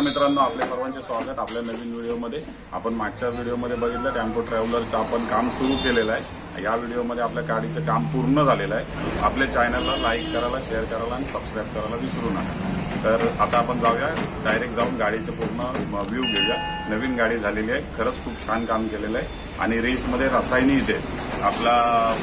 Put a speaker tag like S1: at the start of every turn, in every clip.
S1: मित्रांनो आपल्या सर्वांचे स्वागत आपल्या नवीन व्हिडिओमध्ये. आपण मागच्या व्हिडिओमध्ये बघितलं टॅम्पो ट्रॅव्हलरचं आपण काम सुरू केलेलं आहे. या व्हिडिओमध्ये आपल्या गाडीचं काम पूर्ण झालेलं आहे. आपल्या चॅनलला लाईक करायला शेअर करायला आणि सबस्क्राईब करायला विसरू नका. तर आता आपण जाऊया डायरेक्ट जाऊन गाडीचं पूर्ण व्ह्यू घेऊया. नवीन गाडी झालेली आहे खरंच खूप छान काम केलेलं आहे. आणि रेसमध्ये रसायनी इथे आपला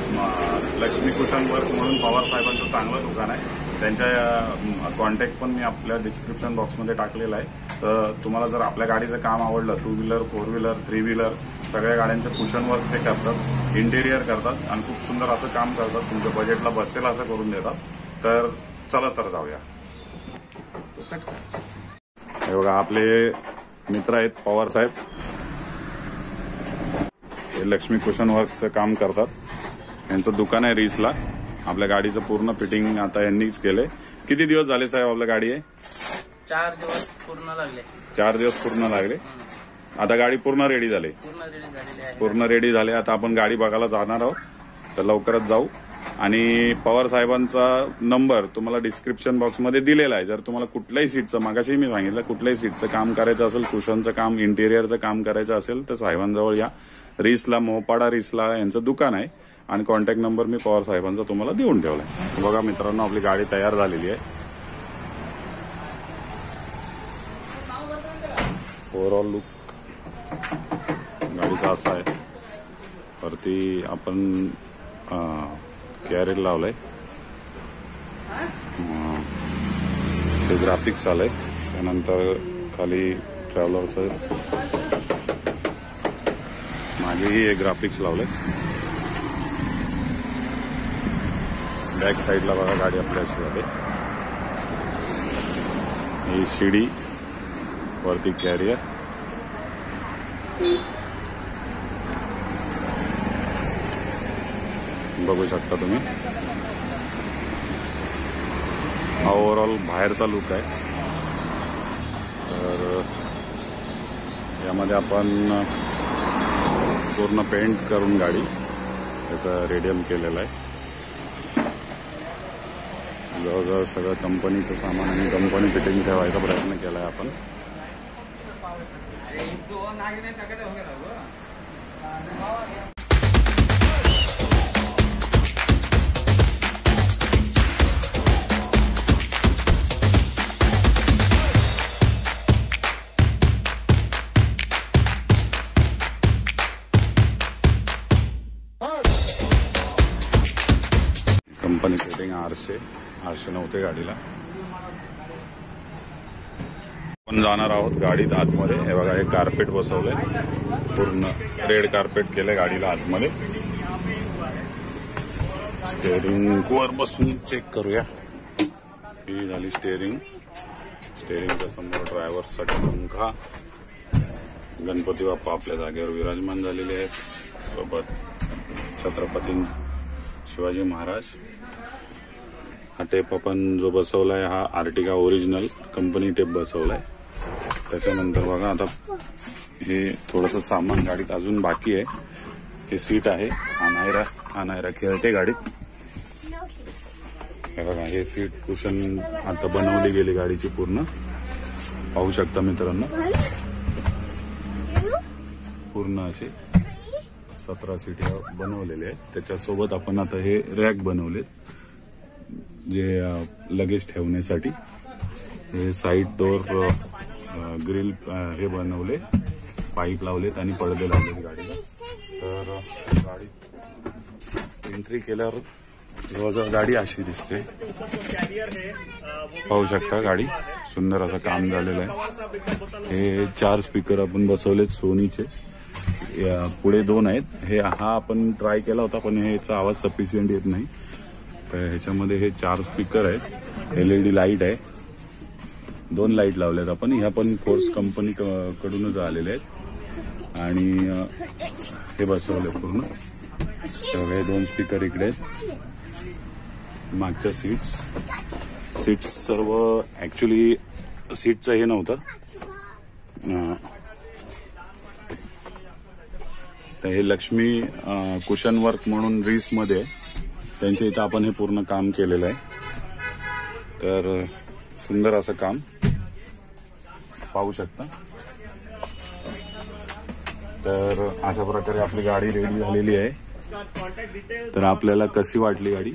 S1: लक्ष्मीकुशन लक्ष्मी वर्क म्हणून पवार साहेबांचं चांगलं दुकान आहे. त्यांच्या कॉन्टॅक्ट पण मी आपल्या डिस्क्रिप्शन बॉक्समध्ये टाकलेला आहे. तर तुम्हाला जर आपल्या गाडीचं काम आवडलं two wheeler four wheeler three wheeler सगळ्या गाड्यांचं कुशन वर्क ते करतात. इंटेरियर करतात आणि खूप सुंदर असं काम करतात. तुमच्या बजेटला बसेल असं करून देतात. तर चला तर जाऊया. हे बघा आपले मित्र आहेत पवार साहेब. हे लक्ष्मी कुशन वर्कचं काम करतात. यांचं दुकान आहे रीसला आपल्या गाडीचं पूर्ण फिटिंग आता यांनीच केलंय. किती दिवस झाले साहेब आपल्या गाडी आहे?
S2: चार दिवस पूर्ण लागले.
S1: चार दिवस पूर्ण लागले. आता गाडी पूर्ण रेडी झाली.
S2: पूर्ण रेडी आहे.
S1: पूर्ण रेडी झाले. आता आपण गाडी बघायला जाणार आहोत. तर लवकरच जाऊ. आणि पवार साहेबांचा नंबर तुम्हाला डिस्क्रिप्शन बॉक्समध्ये दिलेला आहे. जर तुम्हाला कुठल्याही सीटचं मागाशी मी सांगितलं कुठल्याही सीटचं काम करायचं असेल कुशनचं काम इंटेरियरचं काम करायचं असेल तर साहेबांजवळ या. रिसला मोहपाडा रिसला यांचं दुकान आहे. आणि कॉन्टॅक्ट नंबर मी पवार साहेबांचा तुम्हाला देऊन ठेवलाय. बघा मित्रांनो आपली गाडी तयार झालेली आहे. ओव्हरऑल लुक गाडीचा असा आहे. वरती आपण कॅरेट लावलाय. ते ग्राफिक्स आलंय. त्यानंतर खाली ट्रॅव्हलरचं मागेही एक ग्राफिक्स लावलंय. बॅक साईडला बघा गाडी आपल्या अशी जाते ही शिडी वरती कॅरियर बघू शकता तुम्ही. हा ओव्हरऑल बाहेरचा लुक आहे. तर यामध्ये आपण पूर्ण पेंट करून गाडी त्याचा रेडियम केलेला आहे. जवळजवळ सगळं कंपनीचं सामान आणि कंपनी फिटिंग ठेवायचा प्रयत्न केला आहे आपण कंपनी फिटिंग आरशे आरशे नव्हते गाडीला. आपण जाणार आहोत गाडीत आतमध्ये. हे बघा हे कार्पेट बसवलंय. पूर्ण रेड कार्पेट केलंय गाडीला आतमध्ये. स्टेअरिंग वर बसून चेक करूया. ही झाली स्टेअरिंग स्टेअरिंगच्या समोर ड्रायव्हरसाठी पंखा. गणपती बाप्पा आपल्या जागेवर विराजमान झालेले आहेत. सोबत छत्रपती शिवाजी महाराज. हा टेप आपण जो बसवलाय हा आर्टिका ओरिजिनल कंपनी टेप बसवलाय. त्याच्यानंतर बघा आता हे थोडंसं सामान गाडीत अजून बाकी आहे. हे सीट आहे अनायरा अनायरा खेळते गाडीत. हे बघा हे सीट कुशन आता बनवली गेली गाडीची पूर्ण. पाहू शकता मित्रांनो. पूर्ण असे सतरा सीट बनवलेले आहेत. त्याच्यासोबत आपण आता हे रॅक बनवलेत. जे लगेज ठेवण्यासाठी हे साईड डोर ग्रिल हे बनवले पाईप लावलेत आणि पडदे लावलेत गाडीला. तर गाडी एंट्री केल्यावर जवळजवळ गाडी अशी दिसते. पाहू शकता गाडी. सुंदर असं काम झालेलं आहे. हे चार स्पीकर आपण बसवलेत सोनीचे. या पुढे दोन आहेत. हे हा आपण ट्राय केला होता पण ह्याचा आवाज सफिशियंट येत नाही. तर ह्याच्यामध्ये हे चार स्पीकर आहेत. एलईडी लाइट आहे. दोन लाइट लावल्यात आपण. ह्या पण फोर्स कंपनी कडूनच आलेल्या आहेत. आणि हे बसवले पूर्ण. हे हे दोन स्पीकर इकडे आहेत. मागच्या सीट्स सीट्स सर्व ऍक्च्युली सीटचं हे नव्हतं. तर हे लक्ष्मी कुशन वर्क म्हणून रीसमध्ये त्यांच्या इथं आपण हे पूर्ण काम केलेलं आहे. तर सुंदर असं काम. पाहू शकता. तर अशा प्रकारे आपली गाडी रेडी झालेली आहे. तर आपल्याला कशी वाटली गाडी?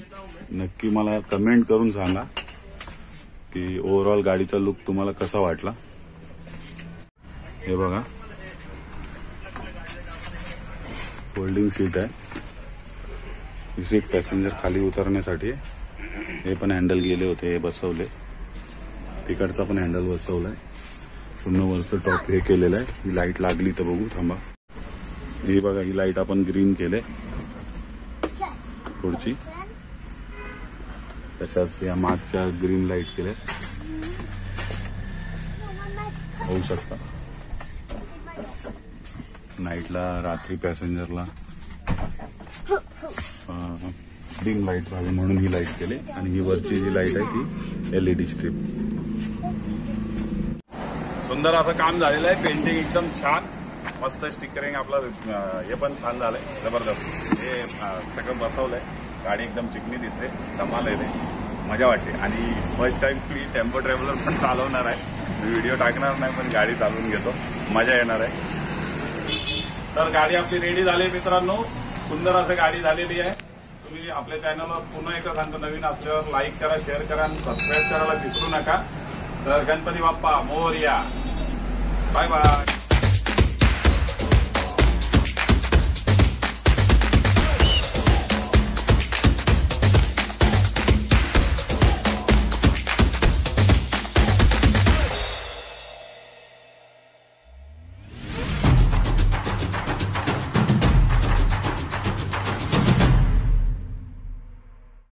S1: नक्की मला कमेंट करून सांगा की ओव्हरऑल गाडीचा लुक तुम्हाला कसा वाटला? हे बघा. फोल्डिंग सीट आहे. ही सीट पॅसेंजर खाली उतरण्यासाठी हे पण हँडल गेले होते हे बसवले. तिकडचा पण हँडल बसवलाय. पूर्ण वरचं टॉप हे केलेलं आहे. ही लाइट लागली तर बघू थांबा. ही बघा ही लाइट आपण ग्रीन केले पुढची. तशाच या मागच्या ग्रीन लाइट केल्या. होऊ शकता. नाईटला रात्री पॅसेंजरला डिम लाइट व्हावी म्हणून ही लाइट केली आणि ही वरची जी लाइट आहे ती एलईडी स्ट्रीप सुंदर असं काम झालेलं आहे. पेंटिंग एकदम छान. मस्त स्टिकरिंग आपलं हे पण छान झालंय. जबरदस्त. हे सगळं बसवलंय. गाडी एकदम चिकनी दिसते. कमाल मजा वाटते. आणि फर्स्ट टाइम मी टेम्पो ट्रॅव्हलर पण चालवणार आहे. व्हिडिओ टाकणार नाही पण गाडी चालवून घेतो. मजा येणार आहे. तर गाडी आपली रेडी झाली मित्रांनो. सुंदर असं गाडी झालेली आहे. तुम्ही आपल्या चॅनलवर पुन्हा एकदा सांगतो नवीन असल्यावर लाईक करा शेअर करा आणि सबस्क्राईब करायला विसरू नका. तर गणपती बाप्पा मोरया. Bye bye